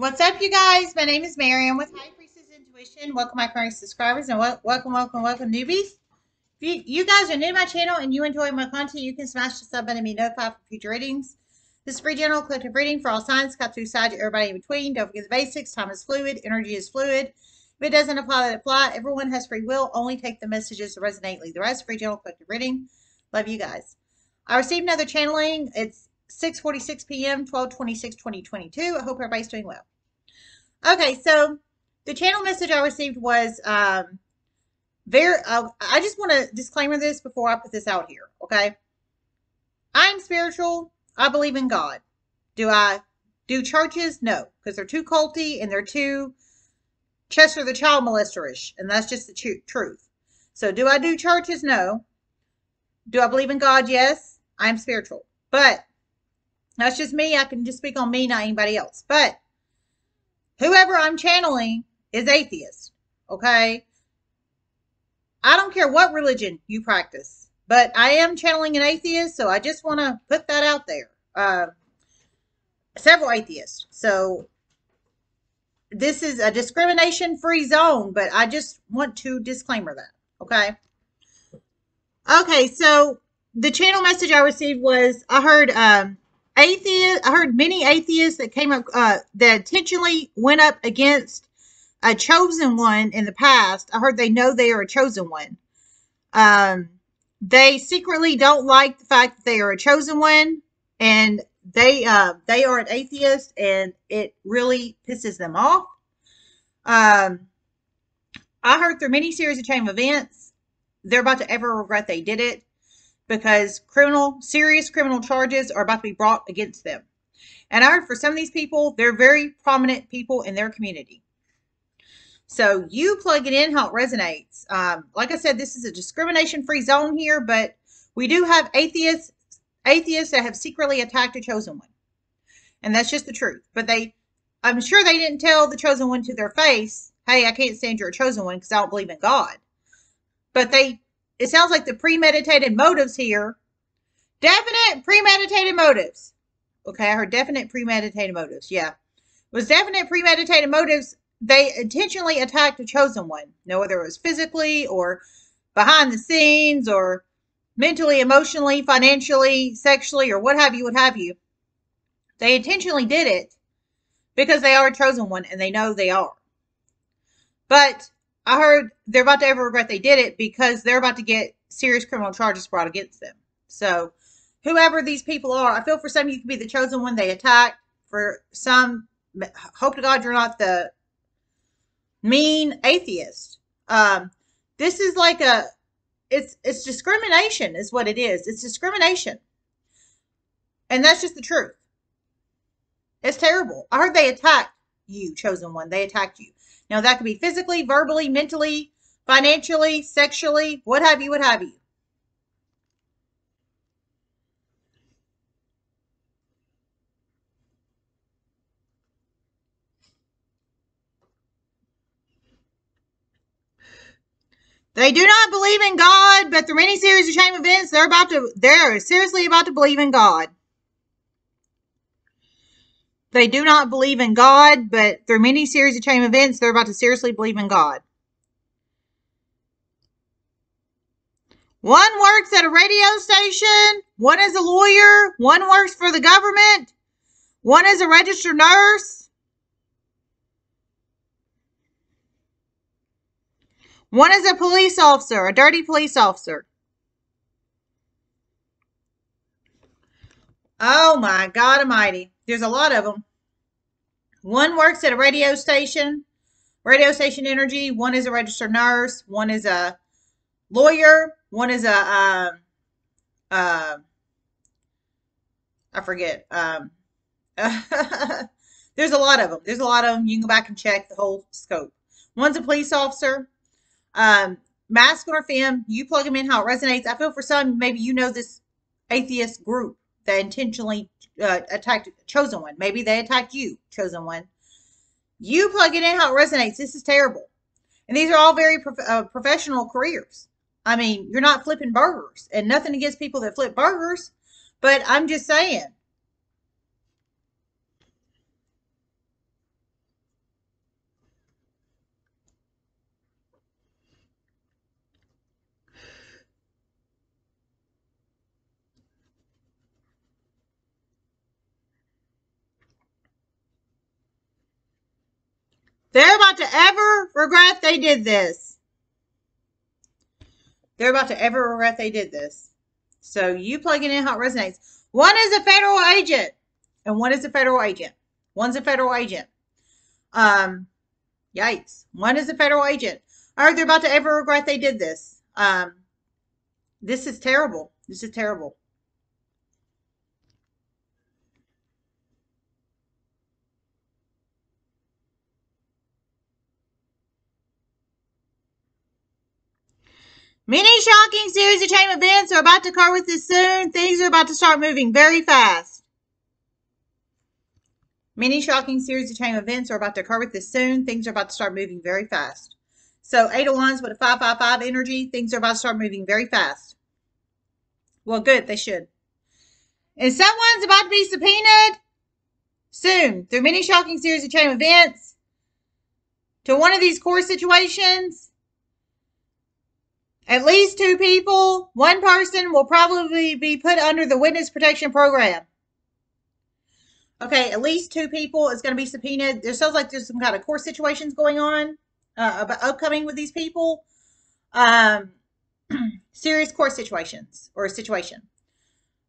What's up, you guys? My name is Mary. I'm with High Priestess Intuition. Welcome, my current subscribers, and welcome, welcome, welcome, newbies. If you, you guys are new to my channel and you enjoy my content, you can smash the sub button and be notified for future readings. This is free general collective reading for all signs, got two sides, everybody in between. Don't forget the basics. Time is fluid. Energy is fluid. If it doesn't apply, let it fly. Everyone has free will. Only take the messages that resonate. Leave the rest. Free general collective reading. Love you guys. I received another channeling. It's 6:46 p.m. 12/26 2022. I hope everybody's doing well. Okay, so the channel message I received was um very uh, I just want to disclaimer this before I put this out here, okay? I'm spiritual. I believe in God. Do I do churches? No, because they're too culty and they're too Chester the child molesterish, and that's just the truth. So, do I do churches? No. Do I believe in God? Yes. I'm spiritual, but that's just me. I can just speak on me, not anybody else. But whoever I'm channeling is atheist. Okay. I don't care what religion you practice, but I am channeling an atheist, so I just want to put that out there. Uh, several atheists. So this is a discrimination free zone, but I just want to disclaimer that. Okay. Okay. So the channel message I received was I heard um, atheist. I heard many atheists that came up uh, that intentionally went up against a chosen one in the past. I heard they know they are a chosen one. Um, they secretly don't like the fact that they are a chosen one, and they uh, they are an atheist, and it really pisses them off. Um, I heard through many series of chain events, they're about to ever regret they did it because criminal, serious criminal charges are about to be brought against them. And I heard for some of these people, they're very prominent people in their community. So you plug it in how it resonates. Um, like I said, this is a discrimination-free zone here, but we do have atheists, atheists that have secretly attacked a chosen one, and that's just the truth. But they, I'm sure they didn't tell the chosen one to their face, "Hey, I can't stand you're a chosen one because I don't believe in God." But they, it sounds like the premeditated motives here, definite premeditated motives. Okay, I heard definite premeditated motives. Yeah, was definite premeditated motives they intentionally attacked a chosen one. Now, whether it was physically or behind the scenes or mentally, emotionally, financially, sexually, or what have you, what have you, they intentionally did it because they are a chosen one and they know they are. But I heard they're about to ever regret they did it because they're about to get serious criminal charges brought against them. So, whoever these people are, I feel for some you could be the chosen one they attacked. For some, hope to God you're not the mean atheist. Um, this is like a it's it's discrimination is what it is. It's discrimination. And that's just the truth. It's terrible. I heard they attacked you, chosen one. They attacked you. Now that could be physically, verbally, mentally, financially, sexually, what have you, what have you. They do not believe in God, but through any series of chain events, they're about to they're seriously about to believe in God. They do not believe in God, but through many series of chain events, they're about to seriously believe in God. One works at a radio station, one is a lawyer, one works for the government, one is a registered nurse, One is a police officer, a dirty police officer. Oh my God Almighty. There's a lot of them. One works at a radio station, radio station energy. One is a registered nurse. One is a lawyer. One is a, um, uh, I forget. Um, there's a lot of them. There's a lot of them. You can go back and check the whole scope. One's a police officer. Um, masculine or femme, you plug them in how it resonates. I feel for some, maybe you know this atheist group that intentionally uh, attacked chosen one. Maybe they attacked you, chosen one. You plug it in how it resonates. This is terrible. And these are all very prof- uh, professional careers. I mean, you're not flipping burgers, and nothing against people that flip burgers, but I'm just saying They're about to ever regret they did this. They're about to ever regret they did this. So you plugging in how it resonates. One is a federal agent, and one is a federal agent. One's a federal agent. Um, yikes. One is a federal agent. Or they're about to ever regret they did this. Um, this is terrible. This is terrible. Many shocking series of chain events are about to occur with this soon. Things are about to start moving very fast. Many shocking series of chain events are about to occur with this soon. Things are about to start moving very fast. So eight of wands with a 555 energy. Things are about to start moving very fast. Well, good. They should. And someone's about to be subpoenaed soon through many shocking series of chain events to one of these core situations at least two people, one person will probably be put under the witness protection program. Okay, at least two people is going to be subpoenaed. There sounds like there's some kind of court situations going on uh, about upcoming with these people. Um, serious court situations or a situation.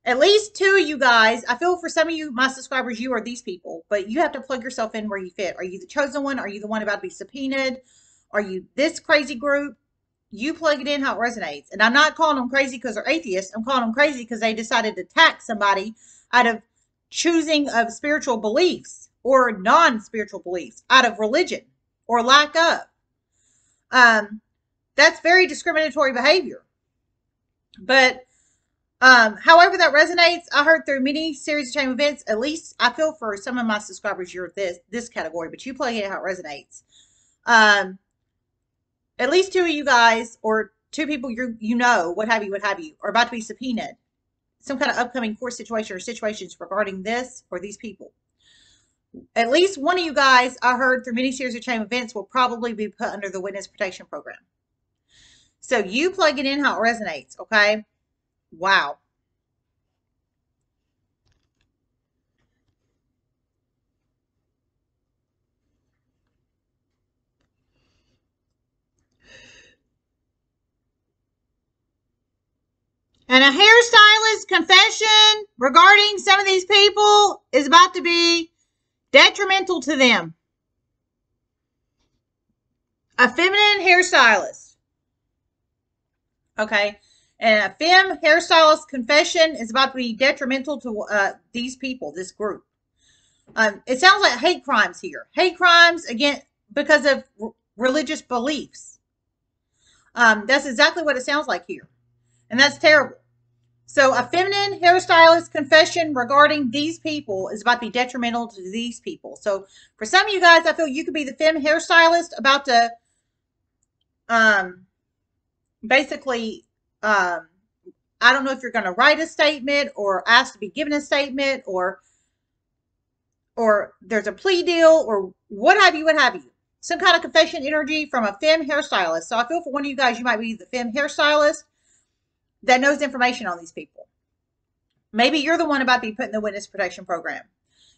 At least two of you guys, I feel for some of you, my subscribers, you are these people, but you have to plug yourself in where you fit. Are you the chosen one? Are you the one about to be subpoenaed? Are you this crazy group? You plug it in how it resonates. And I'm not calling them crazy because they're atheists. I'm calling them crazy because they decided to tax somebody out of choosing of spiritual beliefs or non-spiritual beliefs, out of religion or lack of. Um, that's very discriminatory behavior. But um, however that resonates, I heard through many series of chain events, at least I feel for some of my subscribers, you're this this category, but you plug it how it resonates. Um, at least two of you guys or two people you you know, what have you, what have you, are about to be subpoenaed. Some kind of upcoming court situation or situations regarding this or these people. At least one of you guys, I heard through many series of chain events, will probably be put under the witness protection program. So you plug it in how it resonates, okay? Wow. And a hairstylist confession regarding some of these people is about to be detrimental to them. A feminine hairstylist. Okay. And a femme hairstylist confession is about to be detrimental to uh, these people, this group. Um, it sounds like hate crimes here. Hate crimes, again, because of religious beliefs. Um, that's exactly what it sounds like here. And that's terrible. So a feminine hairstylist confession regarding these people is about to be detrimental to these people. So for some of you guys, I feel you could be the femme hairstylist about to um, basically, um, I don't know if you're going to write a statement or ask to be given a statement or or there's a plea deal or what have you, what have you. Some kind of confession energy from a femme hairstylist. So I feel for one of you guys, you might be the femme hairstylist that knows information on these people. Maybe you're the one about to be put in the witness protection program.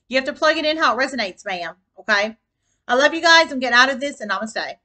You have to plug it in how it resonates, ma'am. Okay. I love you guys. I'm getting out of this and namaste.